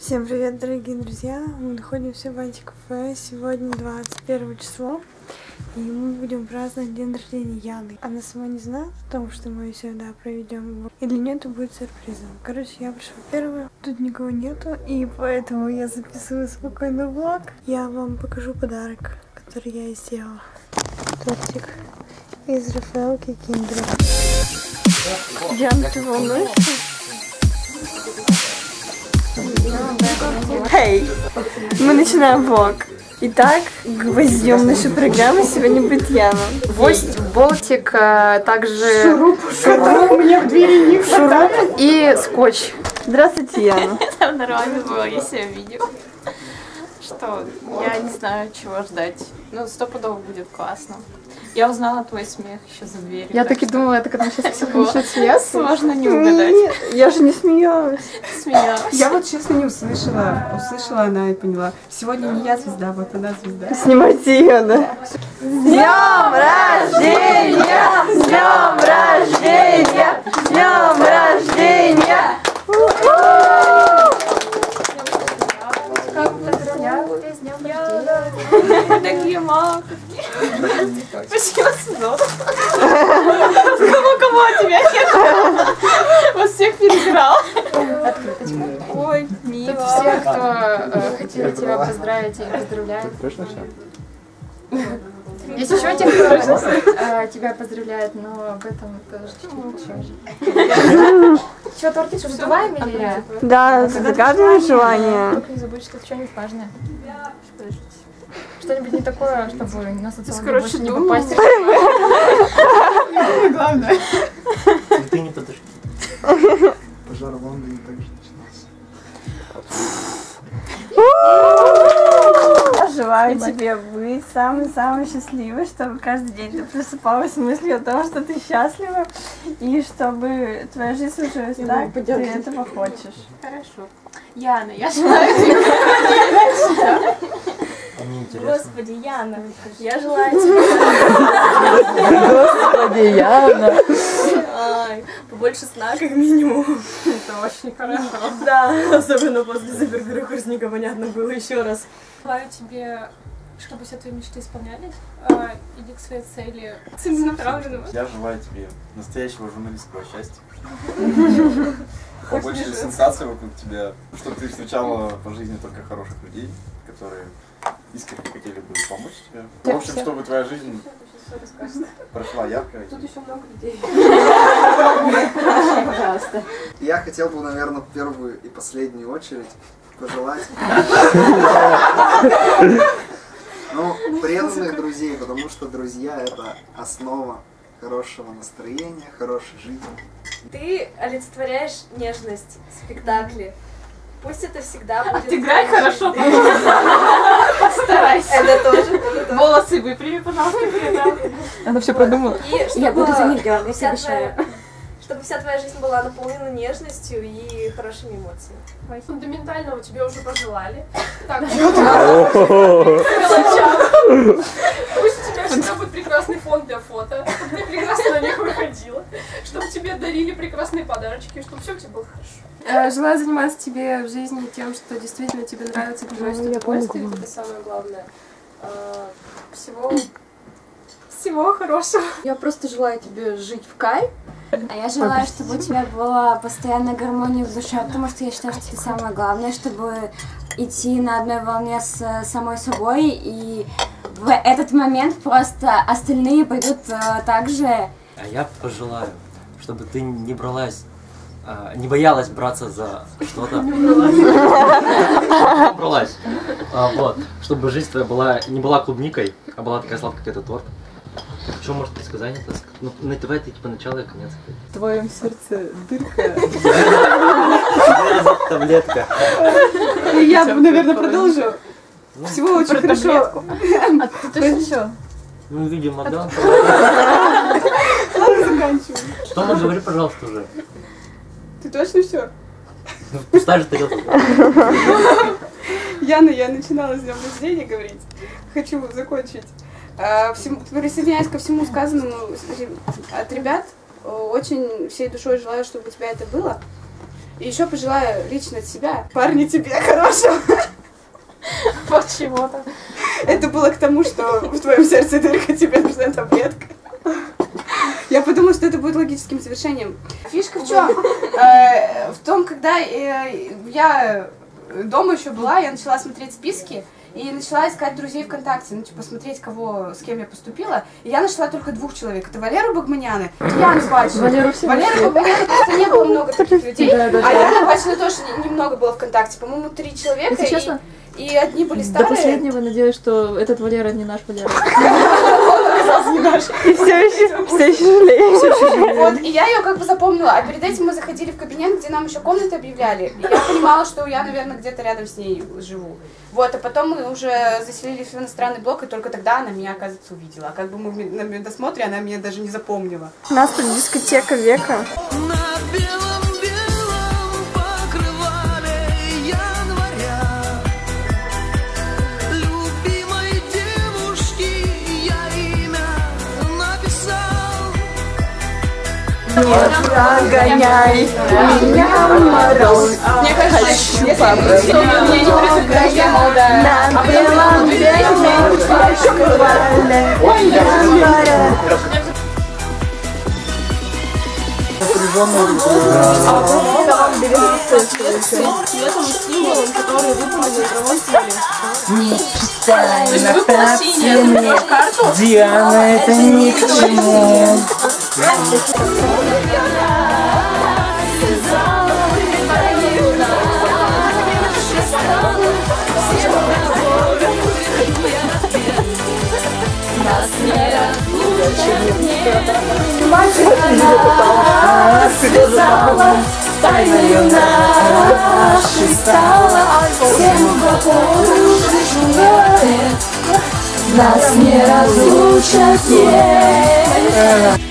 Всем привет, дорогие друзья! Мы находимся в антикафе. Сегодня 21 число, и мы будем праздновать день рождения Яны. Она сама не знает о том, что мы сюда проведем. И для нее это будет сюрпризом. Короче, я пришла первая, тут никого нету, и поэтому я записываю спокойный влог. Я вам покажу подарок, который я сделала. Тортик из Рафаэлки Киндера. Диана, ты волнуешься? Хей! Мы начинаем влог. Итак, гвоздем нашей программы сегодня будет Яна. Гвоздь, болтик, а, также Шуруп, шуруп, шуруп и скотч. Здравствуйте, Яна. Там нормально было, я себя видел. Что, я не знаю, чего ждать. Ну, стопудово будет классно. Я узнала твой смех еще за дверью. Я так и думала, это когда сейчас все Вот. начнут смеяться. Сложно не угадать. Нет, я же не смеялась. Смеялась. Я вот честно не услышала. Услышала она и поняла. Сегодня не я звезда, вот она звезда. Снимайте ее, да? С днем рождения! С днем рождения! С днем рождения! Такие маковки. Спасибо, Сузон. Кого, кого от тебя нет? Вас всех перебирал. Ой, Тут мило. все, кто э, хотели тебя поздравить и поздравляют. Есть еще те, кто э, тебя поздравляет, но об этом тоже чуть-чуть позже. Че, тортик раздуваем или... Да, загадываем желание. Только не забудь, что это что-нибудь важное. Что-нибудь не такое, чтобы на короче, больше не попасть. Цветы не подожди. Пожар в Лондоне также начинался. Я желаю тебе быть самой-самой счастливой, чтобы каждый день ты просыпалась с мыслью о том, что ты счастлива, и чтобы твоя жизнь сложилась так, как ты этого хочешь. Хорошо. Яна, я желаю тебе... Мне интересно. Господи, Яна, я желаю тебе... Господи, Яна. Ай, побольше сна, как минимум. Это очень хорошо. Да, особенно после супергруппы непонятно было еще раз. Желаю тебе, чтобы все твои мечты исполнялись. а, Иди к своей цели целенаправленно. Я желаю тебе настоящего журналистского счастья. Побольше сенсаций вокруг тебя, чтобы ты встречала по жизни только хороших людей, которые искренне хотели бы помочь тебе. В общем, чтобы твоя жизнь прошла ярко. Тут еще много людей. Я хотел бы, наверное, в первую и последнюю очередь пожелать ну, преданных друзей, потому что друзья это основа хорошего настроения, хорошей жизни. Ты олицетворяешь нежность в спектакле. Пусть это всегда будет. Отыграй хорошо. Постарайся. Это тоже. Волосы выпрями, пожалуйста, Она все продумала. Я буду за них твоя- Чтобы вся твоя жизнь была наполнена нежностью и хорошими эмоциями. Фундаментального тебе уже пожелали. Так, пусть у тебя всегда будет прекрасный фон для фото, чтобы ты прекрасно на них выходила, чтобы тебе дарили прекрасные подарочки, чтобы все у тебя было хорошо. Э, Желаю заниматься тебе в жизни тем, что действительно тебе нравится, приносит удовольствие, это самое главное. Э, Всего, всего хорошего. Я просто желаю тебе жить в кайф. А я желаю, чтобы у тебя была постоянная гармония в душе, потому что я считаю, что это самое главное, чтобы идти на одной волне с э, самой собой, и в этот момент просто остальные пойдут так же. А я пожелаю, чтобы ты не бралась, а, не боялась браться за что-то. Не бралась. А, Вот. Чтобы жизнь твоя была не была клубникой, а была такая сладкая, как этот торт. Что может предсказание? -то? Ну, ну, давай ты типа начало и конец. В твоем сердце дырка. Таблетка. И я, наверное, продолжу. Всего очень хорошо. Ну, видимо, да. Ладно, заканчиваю. Что мы говори, пожалуйста, уже. Ты точно все? Ну, пустая же тарелка. Яна, я начинала с днем рождения говорить. Хочу закончить. А, всему- присоединяюсь ко всему сказанному от ребят. Очень всей душой желаю, чтобы у тебя это было. И еще пожелаю лично от себя, парни, тебе хорошего. Почему-то. Это было к тому, что в твоем сердце дырка, тебе нужна таблетка. Подумала, что это будет логическим завершением. Фишка в чем? Э, В том, когда э, я дома еще была, я начала смотреть списки, и начала искать друзей ВКонтакте, ну, типа, смотреть, кого, с кем я поступила. И я нашла только двух человек. Это Валеру Багманяна и Яну Бачину. Валеру все Валеру. Багманяна просто не было много таких людей. Да, да, а. Яна Бачина тоже не- немного было ВКонтакте. По-моему, три человека. Если и- честно, И одни были До старые. последнего надеюсь, что этот Валера не наш Валера. И все еще, все еще жалею. Вот, и я ее как бы запомнила, а перед этим мы заходили в кабинет, где нам еще комнаты объявляли, и я понимала, что я, наверное, где-то рядом с ней живу. Вот, а потом мы уже заселились в иностранный блок, и только тогда она меня, оказывается, увидела. А как бы мы на медосмотре, она меня даже не запомнила. У нас тут дискотека века. Любимой Прогоняй меня мороз. Мне Хочу побыть мне не я на А белом белом покрывале. Мечтай есть выпала синяя карту? Диана, это ни к чему. Тайною нашей стала Всем вокруг Нас не разлучат, нет